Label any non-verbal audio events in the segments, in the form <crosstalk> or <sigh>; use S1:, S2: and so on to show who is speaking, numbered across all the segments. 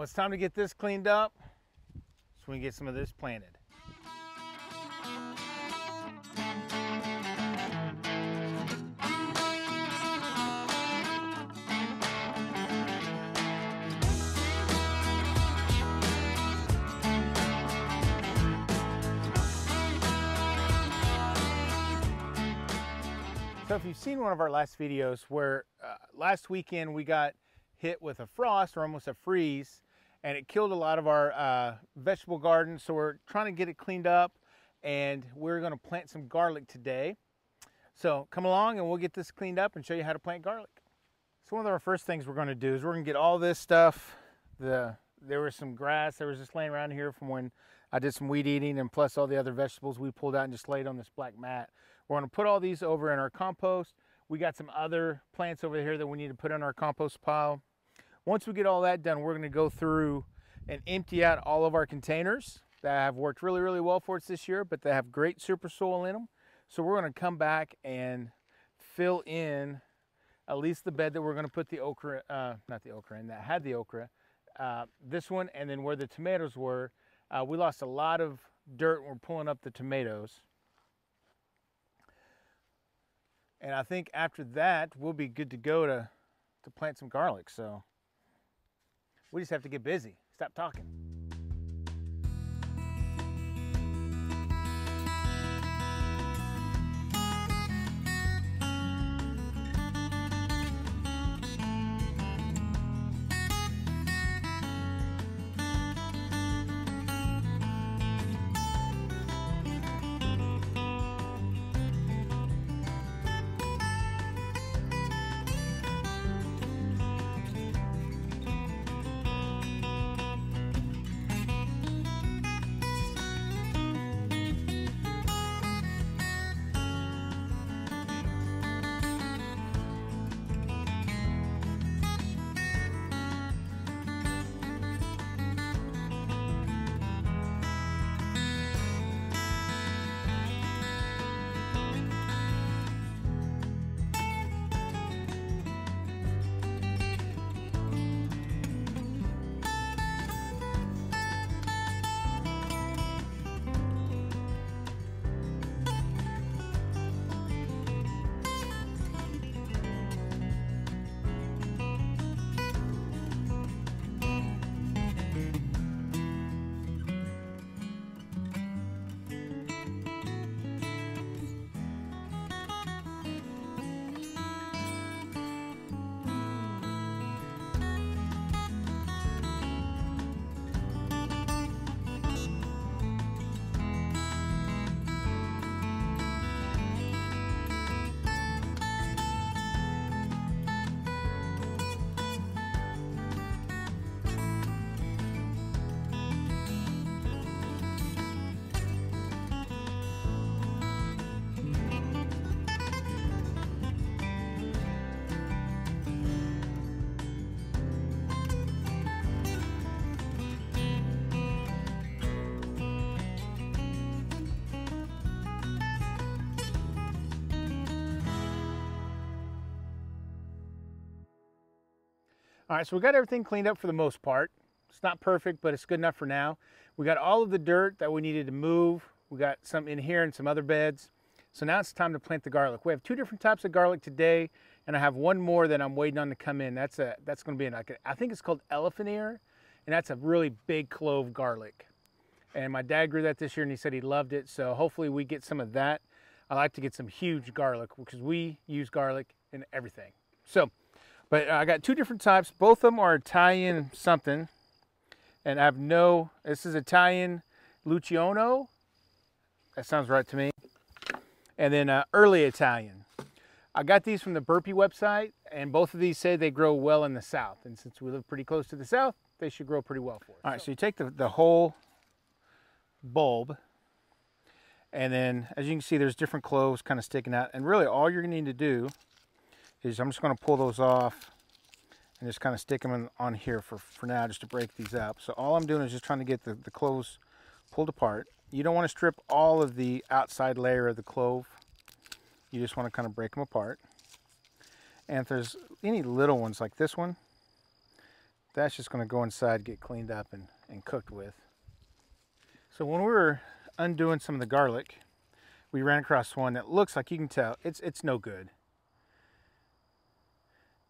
S1: Well, it's time to get this cleaned up so we can get some of this planted. So if you've seen one of our last videos where uh, last weekend we got hit with a frost or almost a freeze and it killed a lot of our uh, vegetable garden. So we're trying to get it cleaned up and we're gonna plant some garlic today. So come along and we'll get this cleaned up and show you how to plant garlic. So one of our first things we're gonna do is we're gonna get all this stuff. The There was some grass that was just laying around here from when I did some weed eating and plus all the other vegetables we pulled out and just laid on this black mat. We're gonna put all these over in our compost. We got some other plants over here that we need to put in our compost pile. Once we get all that done, we're gonna go through and empty out all of our containers that have worked really, really well for us this year, but they have great super soil in them. So we're gonna come back and fill in at least the bed that we're gonna put the okra, uh, not the okra in, that had the okra, uh, this one, and then where the tomatoes were, uh, we lost a lot of dirt when we're pulling up the tomatoes. And I think after that, we'll be good to go to, to plant some garlic. So we just have to get busy. Stop talking. All right, so we got everything cleaned up for the most part. It's not perfect, but it's good enough for now. We got all of the dirt that we needed to move. We got some in here and some other beds. So now it's time to plant the garlic. We have two different types of garlic today, and I have one more that I'm waiting on to come in. That's a that's going to be like a, I think it's called elephant ear, and that's a really big clove garlic. And my dad grew that this year, and he said he loved it. So hopefully we get some of that. I like to get some huge garlic because we use garlic in everything. So but I got two different types. Both of them are Italian something. And I have no, this is Italian Luciano. That sounds right to me. And then uh, early Italian. I got these from the Burpee website, and both of these say they grow well in the south. And since we live pretty close to the south, they should grow pretty well for us. All right, so you take the, the whole bulb, and then as you can see, there's different cloves kind of sticking out. And really all you're gonna need to do is I'm just going to pull those off and just kind of stick them in, on here for, for now just to break these up. So all I'm doing is just trying to get the, the cloves pulled apart. You don't want to strip all of the outside layer of the clove. You just want to kind of break them apart. And if there's any little ones like this one, that's just going to go inside, get cleaned up and, and cooked with. So when we were undoing some of the garlic, we ran across one that looks like you can tell it's it's no good.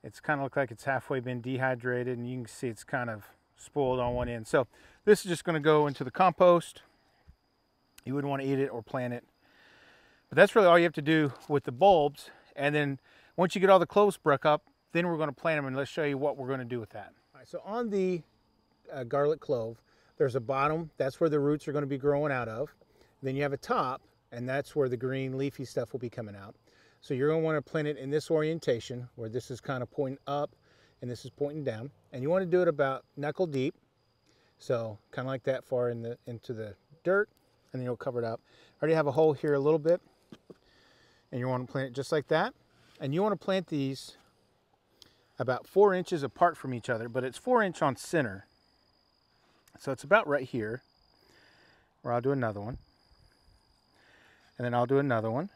S1: It's kind of look like it's halfway been dehydrated and you can see it's kind of spoiled on one end. So this is just going to go into the compost. You wouldn't want to eat it or plant it. But that's really all you have to do with the bulbs. And then once you get all the cloves broke up, then we're going to plant them and let's show you what we're going to do with that. All right, so on the uh, garlic clove, there's a bottom, that's where the roots are going to be growing out of. Then you have a top, and that's where the green leafy stuff will be coming out. So you're going to want to plant it in this orientation where this is kind of pointing up and this is pointing down. And you want to do it about knuckle deep. So kind of like that far in the into the dirt and then you'll cover it up. I already have a hole here a little bit and you want to plant it just like that. And you want to plant these about four inches apart from each other, but it's four inch on center. So it's about right here where I'll do another one. And then I'll do another one.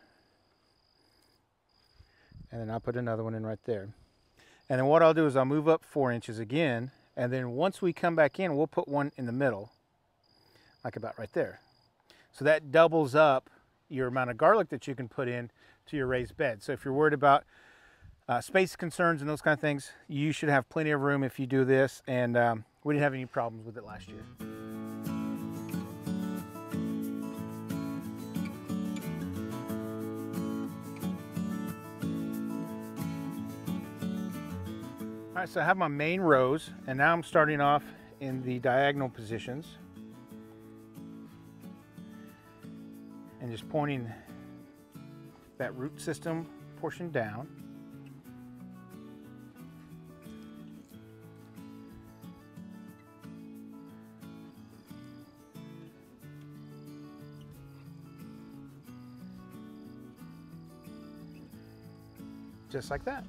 S1: And then I'll put another one in right there. And then what I'll do is I'll move up four inches again. And then once we come back in, we'll put one in the middle, like about right there. So that doubles up your amount of garlic that you can put in to your raised bed. So if you're worried about uh, space concerns and those kind of things, you should have plenty of room if you do this. And um, we didn't have any problems with it last year. All right, so I have my main rows, and now I'm starting off in the diagonal positions. And just pointing that root system portion down. Just like that.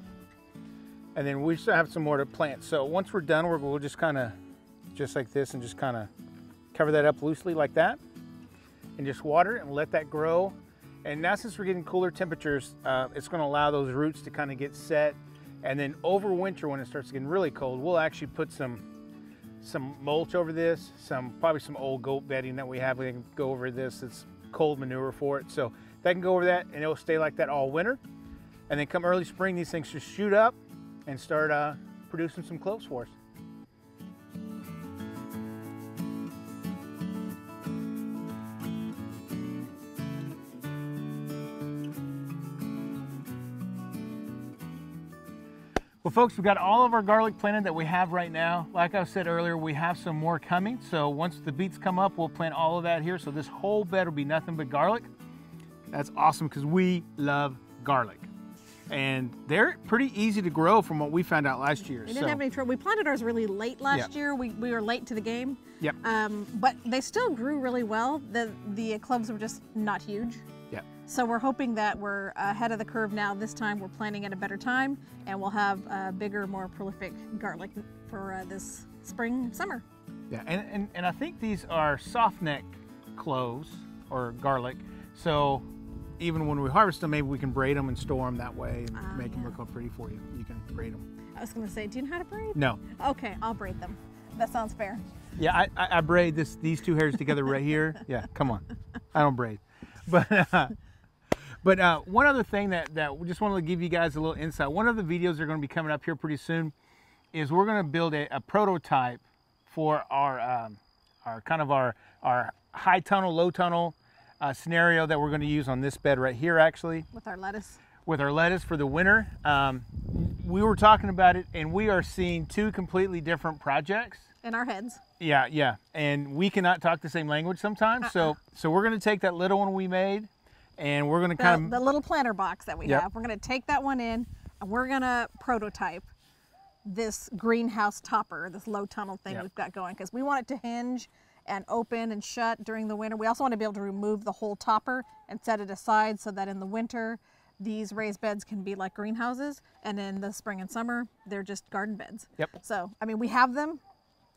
S1: And then we still have some more to plant. So once we're done, we're, we'll just kind of, just like this, and just kind of cover that up loosely like that. And just water and let that grow and now since we're getting cooler temperatures, uh, it's gonna allow those roots to kind of get set. And then over winter, when it starts getting really cold, we'll actually put some some mulch over this, some probably some old goat bedding that we have. We can go over this. It's cold manure for it. So that can go over that and it'll stay like that all winter. And then come early spring, these things just shoot up and start uh, producing some cloves for us. Well, folks, we've got all of our garlic planted that we have right now. Like I said earlier, we have some more coming. So once the beets come up, we'll plant all of that here. So this whole bed will be nothing but garlic. That's awesome because we love garlic. And they're pretty easy to grow from what we found out last year.
S2: We didn't so. have any trouble. We planted ours really late last yep. year. We, we were late to the game.
S1: Yep.
S2: Um, but they still grew really well. The, the clubs were just not huge. So we're hoping that we're ahead of the curve now. This time we're planting at a better time and we'll have a bigger, more prolific garlic for uh, this spring, summer.
S1: Yeah, and, and, and I think these are soft neck cloves or garlic. So even when we harvest them, maybe we can braid them and store them that way and uh, make yeah. them look all pretty for you. You can braid them.
S2: I was going to say, do you know how to braid?
S1: No.
S2: Okay, I'll braid them. That sounds fair.
S1: Yeah, I, I, I braid this these two hairs together right here. <laughs> Yeah, come on. I don't braid. <laughs> But uh, <laughs> but uh, one other thing that, that we just wanted to give you guys a little insight. One of the videos that are going to be coming up here pretty soon is we're going to build a, a prototype for our, um, our kind of our, our high tunnel, low tunnel uh, scenario that we're going to use on this bed right here actually.
S2: With our lettuce.
S1: With our lettuce for the winter. Um, we were talking about it and we are seeing two completely different projects.
S2: In our heads.
S1: Yeah, yeah. And we cannot talk the same language sometimes. Uh -uh. So so we're going to take that little one we made and we're going to kind
S2: of the little planter box that we yep. have. We're going to take that one in, and we're going to prototype this greenhouse topper, this low tunnel thing yep. we've got going, because we want it to hinge and open and shut during the winter. We also want to be able to remove the whole topper and set it aside so that in the winter these raised beds can be like greenhouses, and in the spring and summer they're just garden beds.
S1: Yep.
S2: So I mean we have them.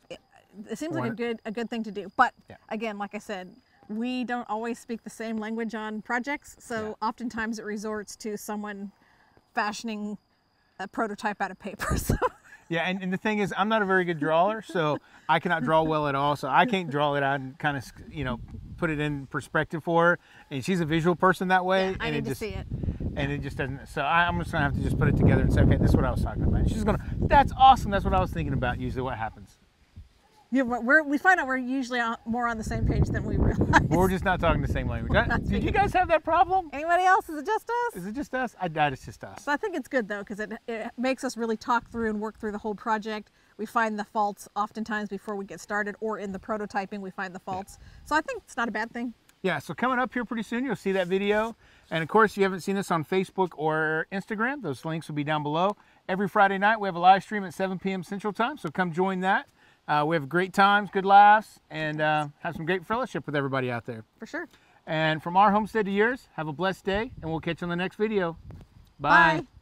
S2: It, it seems like a good a good thing to do, but yeah. again, like I said, we don't always speak the same language on projects, so yeah. oftentimes it resorts to someone fashioning a prototype out of paper. <laughs> So.
S1: Yeah, and, and the thing is, I'm not a very good drawer, so I cannot draw well at all. So I can't draw it out and kind of, you know, put it in perspective for her. And she's a visual person that way.
S2: Yeah, I
S1: and
S2: need
S1: it
S2: to
S1: just,
S2: see it.
S1: And it just doesn't. So I, I'm just gonna have to just put it together and say, okay, this is what I was talking about. And she's gonna, that's awesome. That's what I was thinking about. Usually, what happens.
S2: Yeah, we're, we're, find out we're usually on, more on the same page than we realize.
S1: We're just not talking the same language. I- Did you guys have that problem?
S2: Anybody else? Is it just us?
S1: Is it just us? I doubt it's just us.
S2: So I think it's good though because it, it makes us really talk through and work through the whole project. We find the faults oftentimes before we get started, or in the prototyping we find the faults. So I think it's not a bad thing.
S1: Yeah, so coming up here pretty soon, you'll see that video. And of course, if you haven't seen us on Facebook or Instagram, those links will be down below. Every Friday night, we have a live stream at 7 p.m. Central Time, so come join that. Uh, we have great times, good laughs, and uh, have some great fellowship with everybody out there.
S2: For sure.
S1: And from our homestead to yours, have a blessed day, and we'll catch you on the next video. Bye.
S2: Bye.